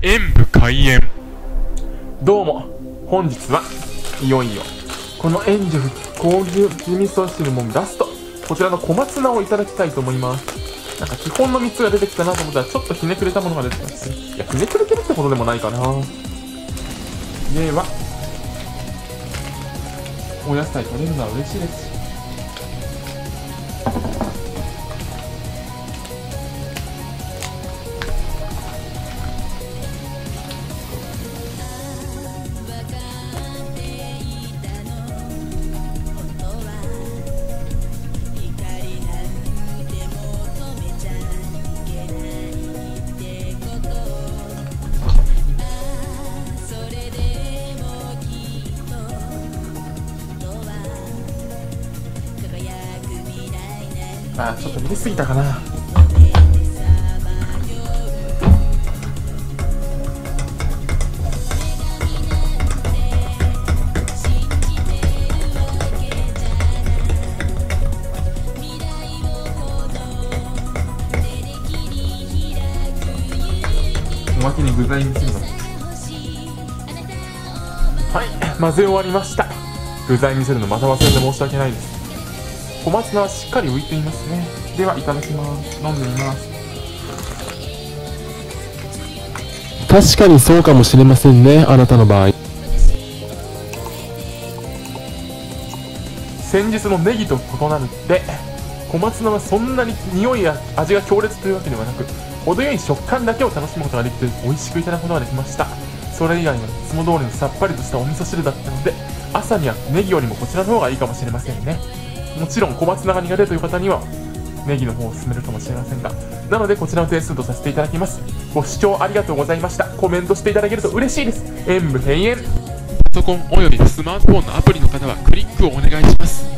演武開演。どうも本日はいよいよこの援助高級地味噌汁もラストこちらの小松菜をいただきたいと思います。なんか基本の3つが出てきたなと思ったらちょっとひねくれたものが出てきましていやひねくれてるってことでもないかな。ではお野菜取れるのは嬉しいです。あちょっと入れすぎたかな。おまけに具材にするの。はい混ぜ終わりました。具材見せるのまた忘れて申し訳ないです。小松菜はしっかり浮いていますね。ではいただきます。飲んでみます。確かにそうかもしれませんねあなたの場合。先日のネギと異なるで小松菜はそんなに匂いや味が強烈というわけではなく程よい食感だけを楽しむことができて美味しくいただくことができました。それ以外はいつも通りのさっぱりとしたお味噌汁だったので朝にはネギよりもこちらの方がいいかもしれませんねもちろん小松菜が苦手という方にはネギの方を勧めるかもしれませんがなのでこちらの点数とさせていただきます。ご視聴ありがとうございました。コメントしていただけると嬉しいです。演武閉園。パソコンおよびスマートフォンのアプリの方はクリックをお願いします。